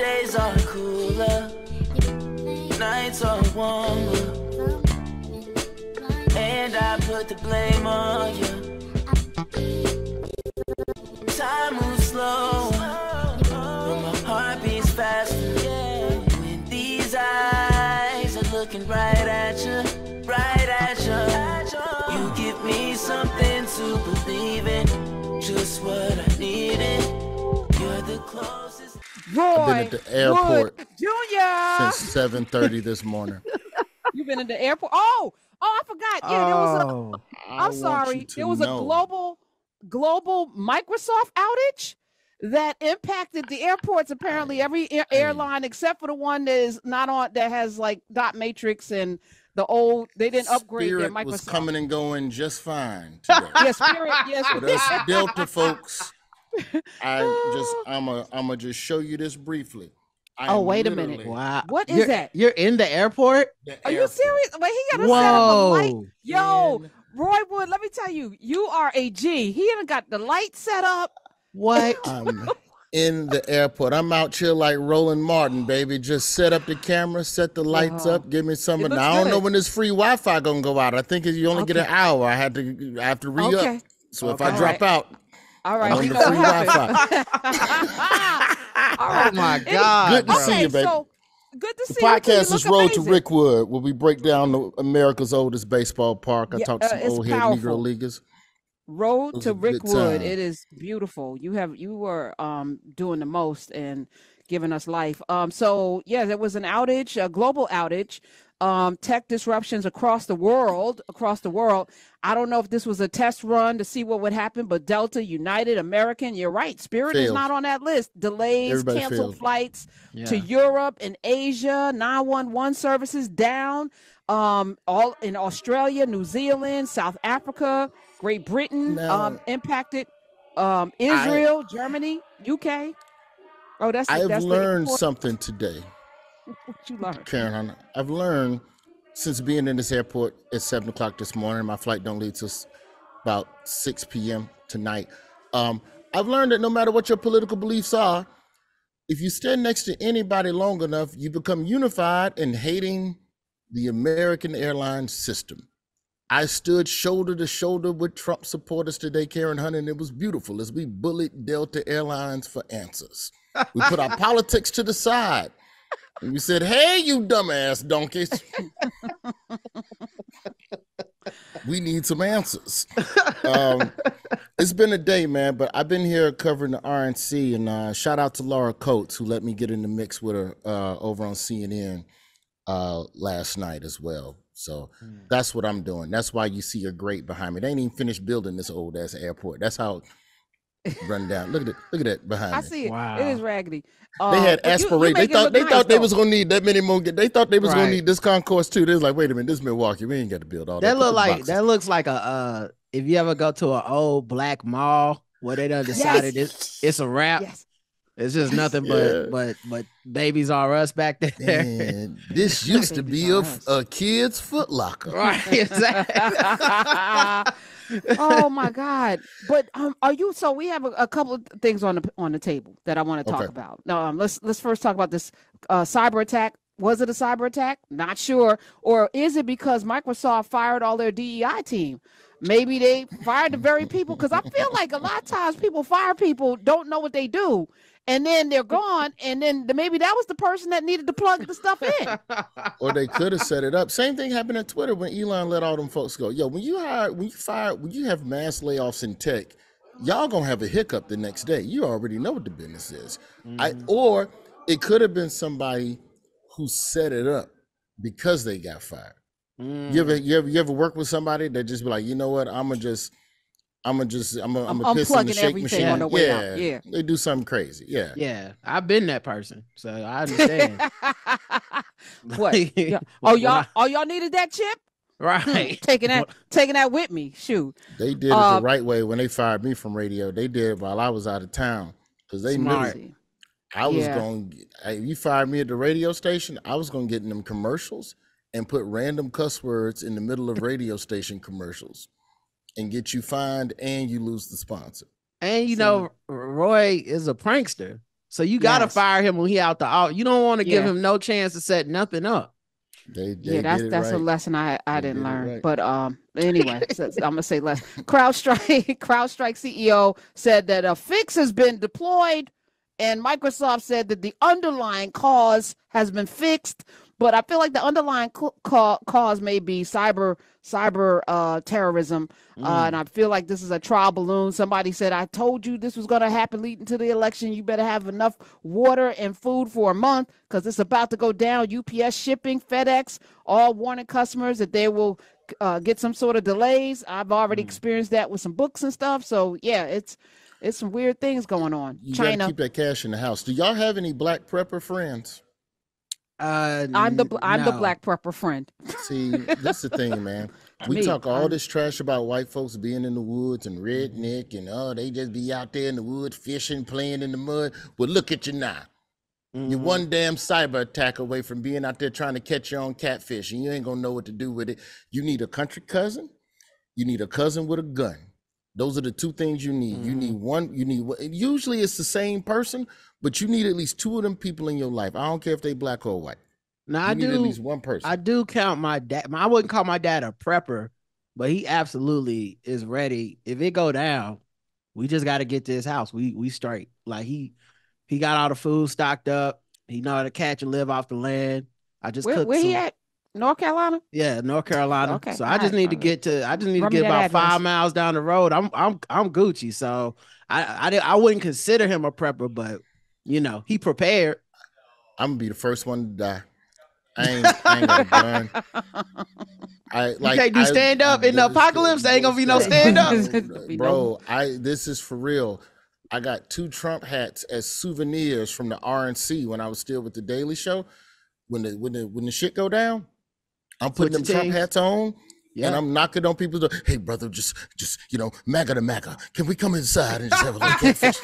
days are cooler, nights are warmer, and I put the blame on you. Time moves slow, but my heart beats faster. When these eyes are looking right at you, right at you, you give me something to believe in, just what I needed. You're the closest. Roy I've been at the airport Wood since 7:30 this morning. You've been in the airport. Oh, oh, I forgot. Yeah, there was a. Oh, I I'm sorry. There was know. a global global Microsoft outage that impacted the airports. Apparently, every air- airline except for the one that is not on that has like dot matrix and the old. They didn't upgrade their Spirit Microsoft. was coming and going just fine today. Yeah, Spirit. Yes, But us Delta folks, I just I'm a I'm a just show you this briefly. I Oh, wait a minute. literally wow. What is You're- that? You're in the airport? the Are you serious? Wait, he got to set up a light. Yo, in- Roy Wood, let me tell you, you are a G. He even got the light set up. What? I'm in the airport. I'm out here like Roland Martin, baby. Just set up the camera, set the lights Wow. up, give me some It of. I don't know when this free Wi-Fi gonna go out. I think you only get an hour. I had to I have to re Okay. up. So if I Okay. drop out, All right, I'm we on the free Wi-Fi. it. Oh my God. Good to bro. see you, baby. so good to The see you. too. You podcast is look Road to. Rickwood, where we break down the, America's oldest baseball park. I Yeah, talked to uh, some it's old head Negro leaguers. Road was to Rickwood. It is beautiful. You have you were um doing the most and giving us life. Um so yeah, there was an outage, a global outage. Um tech disruptions across the world, across the world. I don't know if this was a test run to see what would happen, but Delta, United, American, you're right. Spirit is not on that list. Delays, Everybody canceled failed. flights Yeah. to Europe and Asia, 911 services down. Um, all in Australia, New Zealand, South Africa, Great Britain, um, impacted. Um, Israel, Germany, UK. Oh, that's I've that's the learned something today, what you learned. Karen. I've learned since being in this airport at seven o'clock this morning. My flight don't leave till about six p.m. tonight. Um, I've learned that no matter what your political beliefs are, if you stand next to anybody long enough, you become unified in hating the American airlines system. I stood shoulder to shoulder with Trump supporters today, Karen Hunter, and it was beautiful as we bullied Delta Airlines for answers. We put our politics to the side. We said, hey, you dumbass donkeys. we need some answers. Um, it's been a day, man, but I've been here covering the RNC, and uh, shout out to Laura Coates, who let me get in the mix with her uh, over on CNN uh, last night as well. So that's what I'm doing. That's why you see a grate behind me. They ain't even finished building this old ass airport. That's how run down. Look at it. Look at that behind I see it. It Wow. is raggedy. They Um, had but you- you aspirate. They thought they nice, thought they was gonna need that many more. They thought they was gonna need this concourse too. They was like, wait a minute, this Milwaukee. We ain't got to build all that. That look like boxes. that looks like a uh if you ever go to an old black mall where they done decided it's it's a wrap. Yes. It's just nothing Yeah. but but but babies are us back there. Man, this used to be a, a kid's footlocker. right, exactly. oh my god. But um are you so we have a, a couple of things on the on the table that i want to talk Okay. about. No um let's let's first talk about this uh cyber attack. Was it a cyber attack? Not sure. Or is it because microsoft fired all their dei team? Maybe they fired the very people because i feel like a lot of times people fire people don't know what they do and then they're gone and then the, maybe that was the person that needed to plug the stuff in Or they could have set it up. Same thing happened at Twitter when Elon let all them folks go. Yo, when you hire, when you fire, when you have mass layoffs in tech, y'all gonna have a hiccup the next day. You already know what the business is. I or it could have been somebody who set it up because they got fired. Mm. You ever you ever you ever work with somebody that just be like, you know what, I'ma just I'ma just I'm a, I'm I'm a piss in the shake machine. on the way out. yeah, Yeah. They do something crazy. Yeah. Yeah, I've been that person, so I understand. what Like, Yeah. oh y'all oh y'all needed that chip right? taking that taking that with me shoot They did it Uh, the right way when they fired me from radio. They did it while I was out of town because they Smart. knew I was Yeah. going. to You fired me at the radio station. I was going to get in them commercials and put random cuss words in the middle of radio station commercials and get you fined and you lose the sponsor. And you So- know, Roy is a prankster, So you gotta Yes. fire him when he out the out. You don't want to give him no chance to set nothing up. They, they yeah, that's did it that's a lesson I I They didn't did learn. right. But um, anyway, so I'm gonna say less. CrowdStrike CrowdStrike CEO said that a fix has been deployed, and Microsoft said that the underlying cause has been fixed. But I feel like the underlying ca- cause may be cyber cyber uh, terrorism, uh, Mm. and I feel like this is a trial balloon. Somebody said, "I told you this was going to happen leading to the election. You better have enough water and food for a month because it's about to go down." UPS shipping, FedEx, all warning customers that they will uh, get some sort of delays. I've already Mm. experienced that with some books and stuff. So yeah, it's it's some weird things going on. You gotta China. keep that cash in the house. Do y'all have any black prepper friends? Uh, I'm the I'm the black prepper friend. See, that's the thing, man. We Me, talk all I'm- this trash about white folks being in the woods and redneck and oh, they just be out there in the woods fishing, playing in the mud. Well, look at you now. You're Mhm. one damn cyber attack away from being out there trying to catch your own catfish, and you ain't gonna know what to do with it. You need a country cousin. You need a cousin with a gun. Those are the two things you need. You need mm-hmm. one. You need. one- Usually, it's the same person, but you need at least two of them people in your life. I don't care if they black or white. Now You I need at do. least one person. I do count my dad. I wouldn't call my dad a prepper, but he absolutely is ready. If it go down, we just got to get to his house. We we straight. Like he he got all the food stocked up. He know how to catch and live off the land. I just Where, cooked where he at? North Carolina. Yeah, North Carolina. Okay, So I just alright, need to get to. I just need Run to get that about five miles down the road. I'm I'm I'm Gucci. So I I di- I wouldn't consider him a prepper, but you know he prepared. I'm gonna be the first one to die. I ain't, I ain't got a gun. I like. can't do I- stand up in the apocalypse? There ain't gonna be no stand up. Bro. I this is for real. I got two Trump hats as souvenirs from the RNC when I was still with the Daily Show. When the when the when the shit go down, I'm putting them Switching Trump hats on. Yeah. And I'm knocking on people's door. Hey, brother, just, just you know, MAGA to MAGA. Can we come inside and just have a little catfish?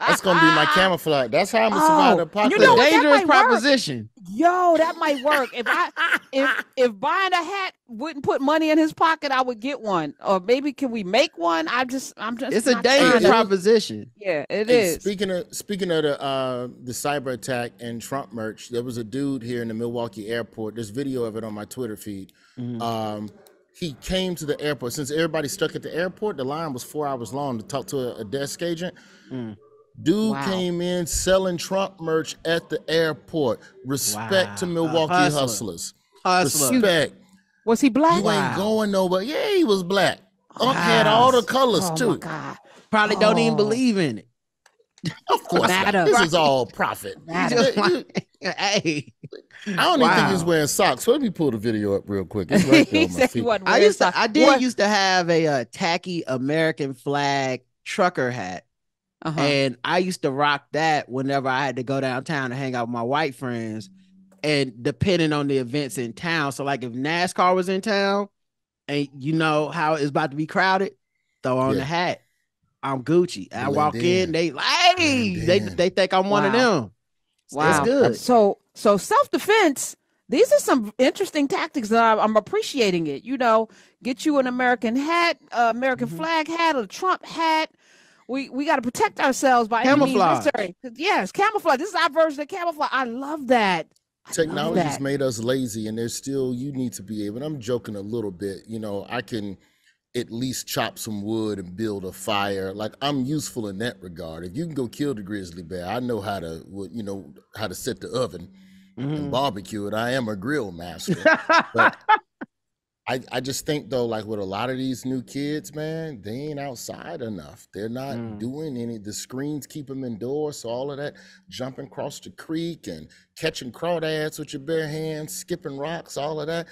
That's gonna be my camouflage. That's how I'm gonna oh, survive the Oh, apocalypse. you know what? Dangerous might work. proposition. Yo, that might work. If I if if buying a hat wouldn't put money in his pocket, I would get one. Or maybe can we make one? I'm just I'm just It's a not dangerous proposition. Yeah, it And is. Speaking of speaking of the uh, the cyber attack and Trump merch, there was a dude here in the Milwaukee airport. There's video of it on my Twitter feed. Mm-hmm. Um, he came to the airport since everybody's stuck at the airport. The line was four hours long to talk to a, a desk agent. Mm. Dude Wow. came in selling Trump merch at the airport. Respect to Wow. A Milwaukee hustler. hustlers. Hustler. Respect. Was he black? You Wow. ain't going nowhere. Yeah, he was black. Unc had all the colors oh too. my god. Probably don't even Oh. believe in it. Of course, not. Matter. this is all profit. Matter. Just You- like, hey, I don't even think he's wearing socks. Let me pull the video up real quick. It's right there on my feet. I used to. I did What? used to have a uh, tacky American flag trucker hat, Uh-huh. and I used to rock that whenever I had to go downtown to hang out with my white friends. And depending on the events in town, so like if NASCAR was in town, and you know how it's about to be crowded, throw on Yeah. the hat. I'm Gucci. I Blend walk in, in. they like, hey, they they think I'm one of Wow. them. Wow. It's good. So so self defense. These are some interesting tactics that I'm, I'm appreciating it. You know, get you an American hat, uh, American Mhm. flag hat, a Trump hat. We we got to protect ourselves by any means Camouflage. necessary. Yes, camouflage. This is our version of camouflage. I love that. Technology's made us lazy, and there's still you need to be able. And I'm joking a little bit. You know, I can at least chop some wood and build a fire. Like I'm useful in that regard. If you can go kill the grizzly bear, I know how to. You know how to set the oven Mhm. and barbecue it. I am a grill master. but I, I just think though, like with a lot of these new kids, man, they ain't outside enough. They're not Mm. doing any. The screens keep them indoors, so all of that jumping across the creek and catching crawdads with your bare hands, skipping rocks, all of that.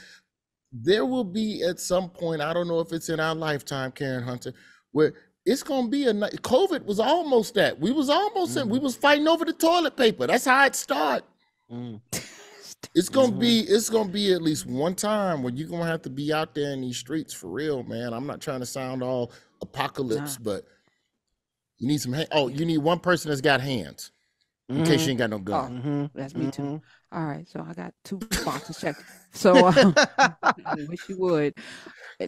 There will be at some point. I don't know if it's in our lifetime, Karen Hunter, where it's gonna be a. ni- COVID was almost that. We was almost in. We was fighting over the toilet paper. That's how it started. Mm. It's gonna be it's gonna be at least one time where you're gonna have to be out there in these streets for real, man. I'm not trying to sound all apocalypse, but you need some hand. Oh, you need one person that's got hands in case you ain't got no gun. Mhm. That's me too. Mhm. All right, so I got two boxes checked. So uh, I wish you would.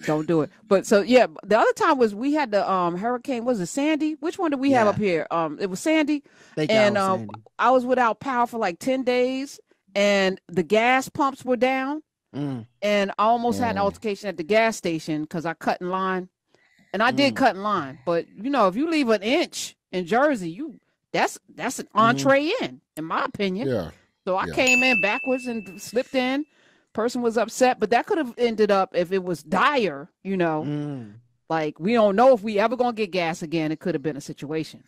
don't do it. But so yeah, the other time was we had the um hurricane. Was it Sandy? Which one did we have up here? Um, it was Sandy. Thank And, y'all, um, Sandy. I was without power for like ten days, and the gas pumps were down, Mm, and I almost had an Mm. altercation at the gas station because I cut in line, and I did Mm. cut in line. But you know, if you leave an inch in Jersey, you that's that's an entree in, in my opinion. Yeah. So I Yeah. came in backwards and slipped in. Person was upset, but that could have ended up if it was dire, you know, mm, like we don't know if we ever gonna get gas again. It could have been a situation.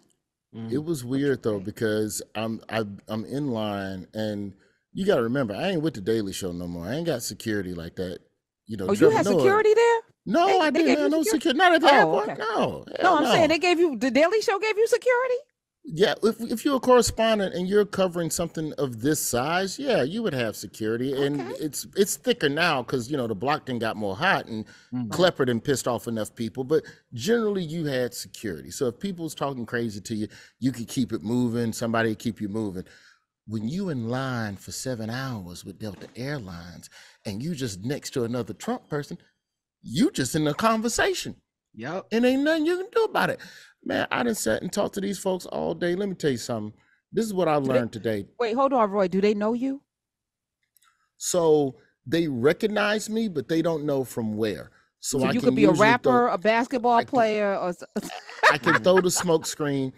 mm. It was weird though because I'm I, I'm in line and you got to remember I ain't with the Daily Show no more. I ain't got security like that. You know. Oh, you had Noah- security there? No, They- I they didn't have no security? Not at the Oh, airport. okay. No. No, I'm saying they gave you the Daily Show gave you security. Yeah, if if you're a correspondent and you're covering something of this size, yeah, you would have security, and it's it's thicker now because you know the block then got more hot and Mm. Klepper done pissed off enough people. But generally, you had security. So if people's talking crazy to you, you could keep it moving. Somebody keep you moving. When you in line for seven hours with Delta Airlines and you just next to another Trump person, you just in a conversation Yep. and ain't nothing you can do about it. Man, I done sat and talked to these folks all day. Let me tell you something. This is what I learned today. Wait, hold on, Roy. Do they know you? So they recognize me, but they don't know from where. So, So, I you can could be a rapper, Throw, a basketball I can- player, or I can throw the smoke screen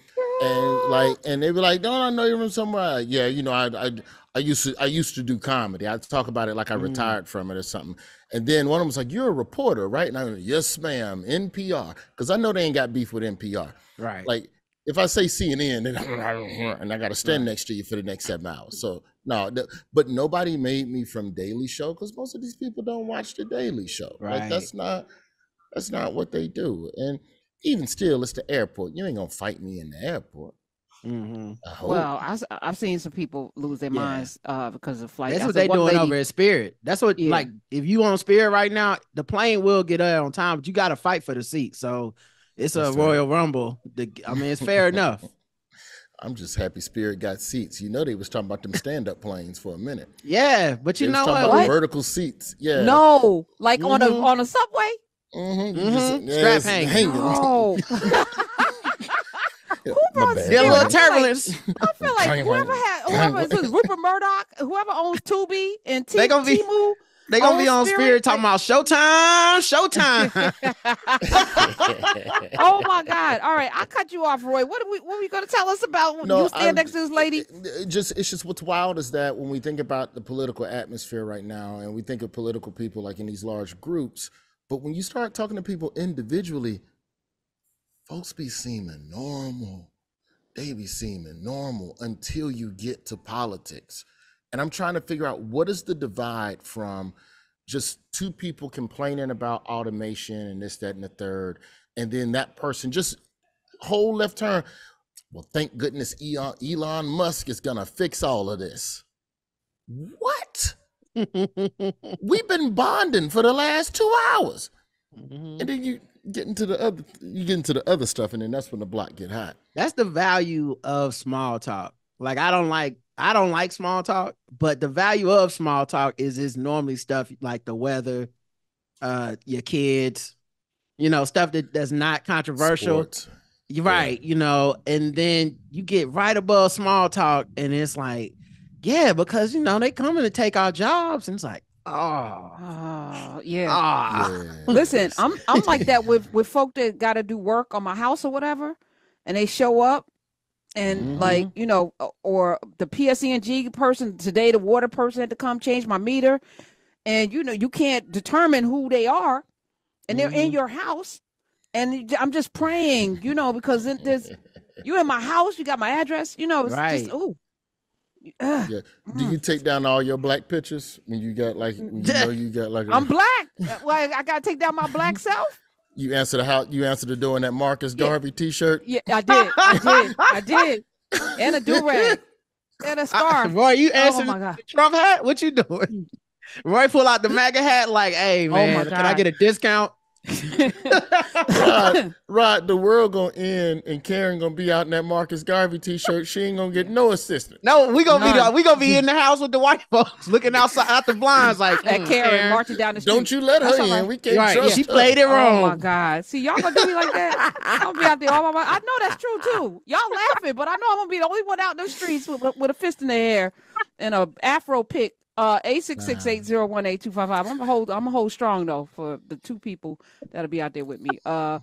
and like, and they be like, "Don't I know you from somewhere?" Yeah, you know, I, I, I used to, I used to do comedy. I talk about it like I Mm. retired from it or something. And then one of them was like, "You're a reporter, right?" And I went, "Yes, ma'am, NPR," because I know they ain't got beef with NPR. Right. like if I say CNN, then and I got to stand next to you for the next seven hours. So no, th- but nobody made me from Daily Show because most of these people don't watch the Daily Show. Like Right. that's not that's not what they do. And even still, it's the airport. You ain't gonna fight me in the airport. hmm I hope. well, I, have seen some people lose their Yeah. minds uh, because of flight. That's I what they one doing lady- over at Spirit. That's what Yeah. like if you on Spirit right now, the plane will get there on time, but you got to fight for the seat. So it's a That's right. Royal Rumble. The, I mean, it's fair enough. I'm just happy Spirit got seats. You know they was talking about them stand up planes for a minute. Yeah, but you they was know talking what? about What? vertical seats. Yeah. No, like on a on a subway. Mm-hmm. Mhm. Strap hanging. No, Yeah, brought. Get a little Spirit? Like- turbulence. I feel like whoever had whoever is Rupert Murdoch, whoever owns Tubi and T- They gonna be- Temu. They gonna be Oh, on Spirit, Spirit talking about Showtime, Showtime. oh my God! All right, I cut you off, Roy. What are we what are you gonna tell us about when No, you stand I'm- next to this lady? It, it just it's just what's wild is that when we think about the political atmosphere right now, and we think of political people like in these large groups, but when you start talking to people individually, folks be seeming normal. They be seeming normal until you get to politics. And I'm trying to figure out what is the divide from just two people complaining about automation and this, that, and the third, and then that person just whole left turn. Well, thank goodness Elon, Elon Musk is gonna fix all of this. What? We've been bonding for the last two hours, Mhm. and then you get into the other, you get into the other stuff, and then that's when the block get hot. That's the value of small talk. Like I don't like I don't like small talk, but the value of small talk is is normally stuff like the weather, uh, your kids, you know, stuff that that's not controversial. Sports. You're Yeah. right, you know, and then you get right above small talk, and it's like, yeah, because you know they coming to take our jobs, and it's like, oh, Oh yeah. ah, Yeah. Listen, I'm I'm like that with with folk that got to do work on my house or whatever, and they show up, and like you know, or the PSE&G person today, the water person had to come change my meter, and you know you can't determine who they are, and they're in Mhm. your house, and you j- I'm just praying, you know, because then there's you in my house, you got my address, you know, it's Right. just ooh. Ugh, Yeah. Do you take down all your black pictures when you got like when you know you got like a, I'm black. Uh, Well, I gotta take down my black self. you answer the house you answer the door in that Marcus Yeah. Garvey T-shirt. Yeah, I did. I did. I did. And a do rag and a scarf. Roy, you Oh answer my god. the Trump hat? What you doing? Roy pull out the MAGA hat, like, hey Oh man, can I get a discount? Rod, Rod, the world gonna end, and Karen gonna be out in that Marcus Garvey t-shirt. She ain't gonna get no assistance. No, we gonna be None. the, we gonna be in the house with the white folks looking outside out the blinds like That "Mm, Karen marching down the street. Don't you let her in. right. We can't Right, trust she her. played it wrong. Oh my. God! See, y'all gonna do me like that? I'm gonna be out there all my. I know that's true too. Y'all laughing, but I know I'm gonna be the only one out in the streets with, with a fist in the air and a afro pick. Uh, eight six six eight zero one eight two five five. I'm hold. I'm hold strong though for the two people that'll be out there with me. Uh,